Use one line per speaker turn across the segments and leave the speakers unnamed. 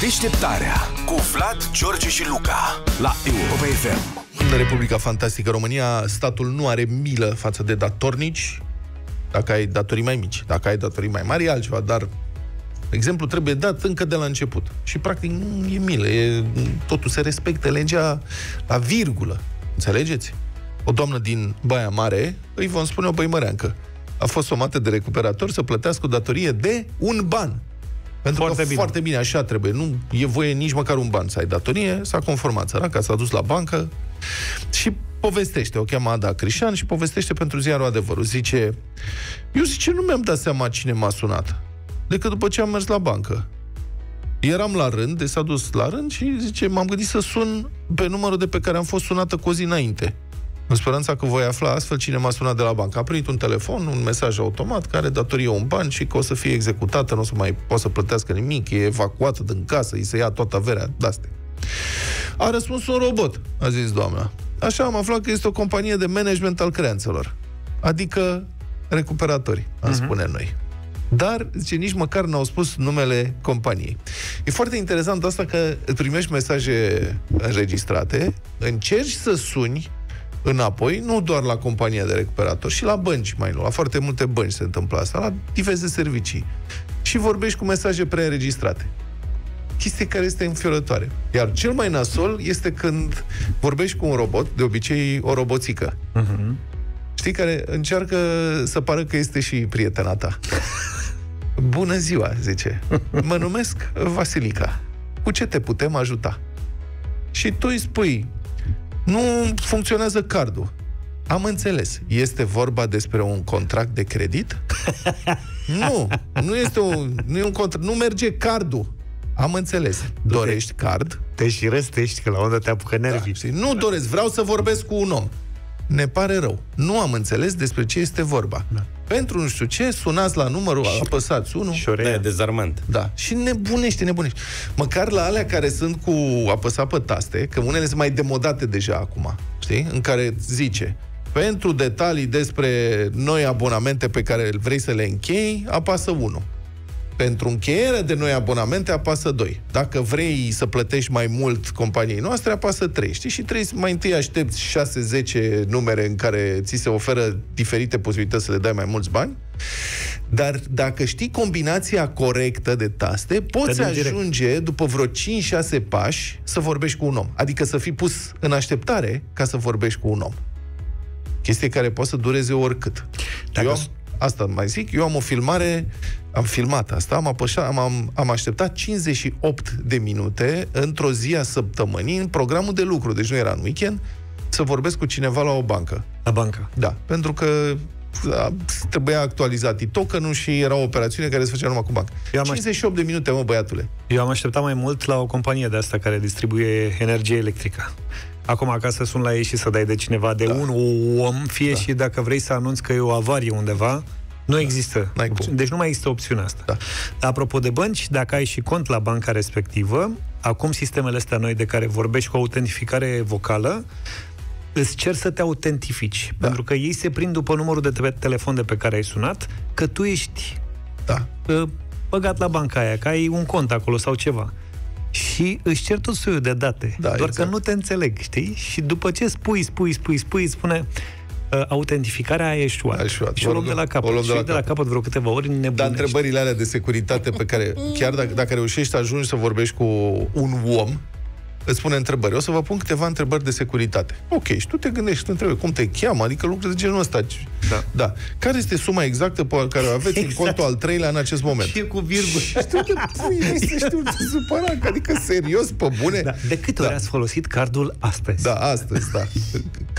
Deșteptarea cu Vlad, George și Luca la Europa FM.
În Republica Fantastică România, statul nu are milă față de datornici, dacă ai datorii mai mici. Dacă ai datorii mai mari, e altceva, dar exemplu trebuie dat încă de la început. Și practic nu e milă, e, totul se respectă legea la virgulă. Înțelegeți? O doamnă din Baia Mare îi vom spune o băimăreancă. A fost somată de recuperator să plătească o datorie de un ban. Pentru foarte că bine. foarte bine, așa trebuie. Nu e voie nici măcar un ban să ai datorie. S-a conformat săraca, s-a dus la bancă și povestește. O cheamă Ada Crișan și povestește pentru ziarul adevărul. Zice, eu zice, nu mi-am dat seama cine m-a sunat. Decât după ce am mers la bancă. Eram la rând, de s-a dus la rând și zice, m-am gândit să sun pe numărul de pe care am fost sunată cu o zi înainte în speranța că voi afla astfel cine m-a sunat de la bancă. A primit un telefon, un mesaj automat, care datorie un ban și că o să fie executată, nu o să mai poată să plătească nimic, e evacuată din casă, îi se ia toată averea de-astea. A răspuns un robot, a zis doamna. Așa am aflat că este o companie de management al creanțelor. Adică recuperatori, am uh-huh. spune noi. Dar, zice, nici măcar n-au spus numele companiei. E foarte interesant asta că primești mesaje înregistrate, încerci să suni înapoi, nu doar la compania de recuperator, și la bănci mai nou. La foarte multe bănci se întâmplă asta, la diverse servicii. Și vorbești cu mesaje preînregistrate. Chestie care este înfiorătoare. Iar cel mai nasol este când vorbești cu un robot, de obicei o roboțică. Uh-huh. Știi, care încearcă să pară că este și prietena ta. Bună ziua, zice. Mă numesc Vasilica. Cu ce te putem ajuta? Și tu îi spui, nu funcționează cardul. Am înțeles. Este vorba despre un contract de credit? nu, nu este un, nu e un contract, nu merge cardul. Am înțeles. Dorești card?
Te și răstești, că la unde te apucă nervii.
Da, nu doresc, vreau să vorbesc cu un om. Ne pare rău. Nu am înțeles despre ce este vorba. Da. Pentru nu știu ce, sunați la numărul, și, apăsați unul.
Șorea. Da, dezarmant.
Da. Și nebunește, nebunește. Măcar la alea care sunt cu apăsat pe taste, că unele sunt mai demodate deja acum, știi? În care zice, pentru detalii despre noi abonamente pe care vrei să le închei, apasă 1 pentru încheiere de noi abonamente apasă 2. Dacă vrei să plătești mai mult companiei noastre, apasă 3. Știi? Și trebuie mai întâi aștepți 6-10 numere în care ți se oferă diferite posibilități să le dai mai mulți bani. Dar dacă știi combinația corectă de taste, poți ajunge, direct. după vreo 5-6 pași, să vorbești cu un om. Adică să fii pus în așteptare ca să vorbești cu un om. Chestie care poate să dureze oricât. Dacă... Eu am, asta mai zic, eu am o filmare am filmat asta, am, apășat, am, am, am așteptat 58 de minute într-o zi a săptămânii în programul de lucru, deci nu era în weekend, să vorbesc cu cineva la o bancă.
La bancă?
Da, pentru că a, trebuia actualizat tokenul și era o operațiune care se făcea numai cu bancă. Eu am 58 de minute, mă, băiatule.
Eu am așteptat mai mult la o companie de asta care distribuie energie electrică. Acum, ca să sun la ei și să dai de cineva, de da. un om, fie da. și dacă vrei să anunți că e o avarie undeva, nu da. există. N-ai cum. Deci nu mai există opțiunea asta. Da. Apropo de bănci, dacă ai și cont la banca respectivă, acum sistemele astea noi de care vorbești cu autentificare vocală, îți cer să te autentifici. Da. Pentru că ei se prind după numărul de te- telefon de pe care ai sunat, că tu ești
da.
uh, băgat la banca aia, că ai un cont acolo sau ceva. Și își cer tot soiul de date. Da, doar exact. că nu te înțeleg, știi? Și după ce spui, spui, spui, spui, spune uh, autentificarea a eșuat. A eșuat. Și o luăm de la capăt. O luăm de la, de la capăt vreo câteva ori nebunești.
Dar întrebările alea de securitate pe care, chiar dacă, dacă reușești să ajungi să vorbești cu un om, îți pune întrebări. O să vă pun câteva întrebări de securitate. Ok, și tu te gândești, tu întrebi cum te cheamă, adică lucruri de genul ăsta. Da. da. Care este suma exactă pe care o aveți exact. în contul al treilea în acest moment?
Și cu virgulă.
Știu că pui, știu ce supărat, adică serios, pe bune. Da.
De câte ori da. ați folosit cardul astăzi?
Da, astăzi, da.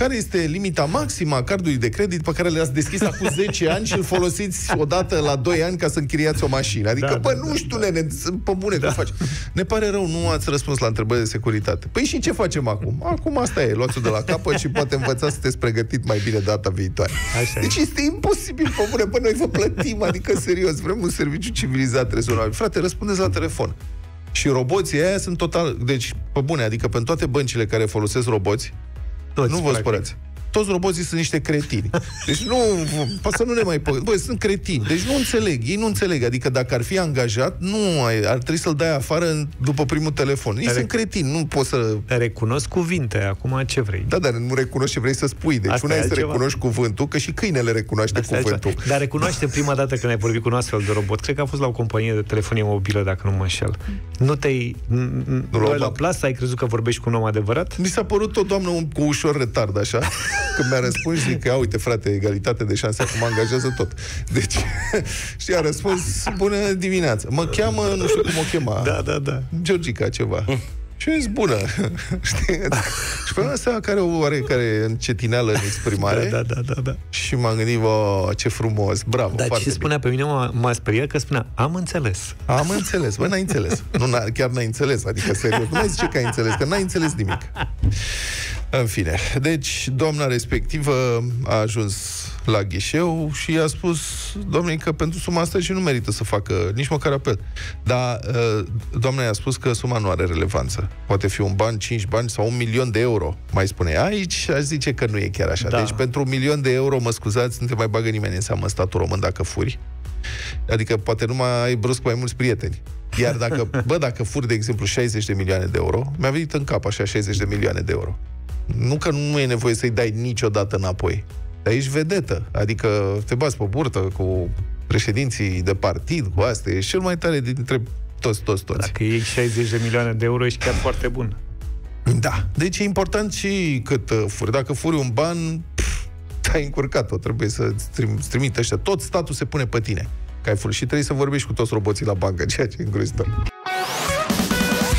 Care este limita maximă a cardului de credit pe care le-ați deschis acum 10 ani și îl folosiți odată la 2 ani ca să închiriați o mașină? Adică, da, bă, da, nu știu, da. nene, pe bune, da. cum faci? Ne pare rău, nu ați răspuns la întrebări de securitate. Păi și ce facem acum? Acum asta e, luați-o de la capăt și poate învăța să te pregătit mai bine data viitoare. Așa deci este imposibil, pe bune, bă, noi vă plătim, adică serios, vrem un serviciu civilizat, rezonabil. Frate, răspundeți la telefon. Și roboții aia sunt total... Deci, pe bune, adică pentru toate băncile care folosesc roboți, Toți, nu vă spărați. Toți roboții sunt niște cretini. Deci nu, poate să nu ne mai pot. Băi, sunt cretini. Deci nu înțeleg, ei nu înțeleg. Adică dacă ar fi angajat, nu ai, ar trebui să-l dai afară după primul telefon. Ei Rec- sunt cretini, nu poți să...
Recunosc cuvinte, acum ce vrei?
Da, dar nu recunoști ce vrei să spui. Deci Asta una e să recunoști cuvântul, că și câinele recunoaște Asta cuvântul.
Dar recunoaște prima dată când ai vorbit cu un astfel de robot. Cred că a fost la o companie de telefonie mobilă, dacă nu mă înșel. Nu te-ai... Nu la plasă ai crezut că vorbești cu un om adevărat?
Mi s-a părut o doamnă cu ușor retard, așa, când mi-a răspuns și zic că, uite, frate, egalitate de șanse, acum angajează tot. Deci, și a răspuns, bună dimineața. Mă cheamă, nu știu cum o chema.
Da, da, da.
Georgica, ceva. Și eu zis, bună. Știi? și pe asta care o oarecare încetineală în exprimare.
Da, da, da, da, da.
Și m-am gândit, bă, ce frumos, bravo,
Dar ce spunea pe mine m-a, m-a speriat că spunea, am înțeles.
Am înțeles. Bă, n-ai înțeles. Nu, n chiar n-ai înțeles. Adică, serios, nu ai zice că ai înțeles, că n-ai înțeles nimic. În fine. Deci, doamna respectivă a ajuns la ghișeu și i-a spus, domnule, că pentru suma asta și nu merită să facă nici măcar apel. Dar uh, doamna i-a spus că suma nu are relevanță. Poate fi un ban, cinci bani sau un milion de euro, mai spune. Aici aș zice că nu e chiar așa. Da. Deci pentru un milion de euro, mă scuzați, nu te mai bagă nimeni în seamă în statul român dacă furi. Adică poate nu mai ai brusc mai mulți prieteni. Iar dacă, bă, dacă furi, de exemplu, 60 de milioane de euro, mi-a venit în cap așa 60 de milioane de euro. Nu că nu e nevoie să-i dai niciodată înapoi. Dar ești vedetă. Adică te bați pe burtă cu președinții de partid, cu astea. Ești cel mai tare dintre toți, toți, toți.
Dacă iei 60 de milioane de euro, ești chiar foarte bun.
Da. Deci e important și cât uh, furi. Dacă furi un ban, ai încurcat-o. Trebuie să trimite ăștia. Tot statul se pune pe tine. Că ai furit și trebuie să vorbești cu toți roboții la bancă, ceea ce e îngrozitor.